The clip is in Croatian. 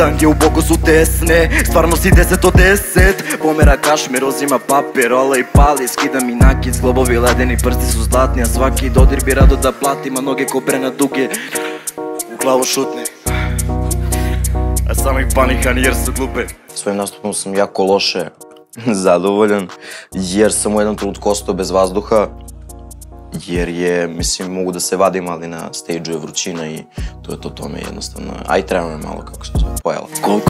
Dan gdje u boku su tesne Stvarno si deset od deset. Pomera kašmir, uzima papir, ola i pali Skida mi nakid, globovi ledeni, prsti su zlatni A svaki dodir bi rado da plati Ma noge ko brena duge. U glavu šutne A samo ih panikan jer su glupe. Svojim nastupom sam jako loše zadovoljan jer sam u jednom trenutku ostao bez vazduha jer je, mislim, mogu da se vadim, ali na stage je vrućina i to je to, to me jednostavno, a i treba me malo, kako se zove, pojela. Koliko